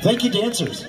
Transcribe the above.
Thank you, dancers.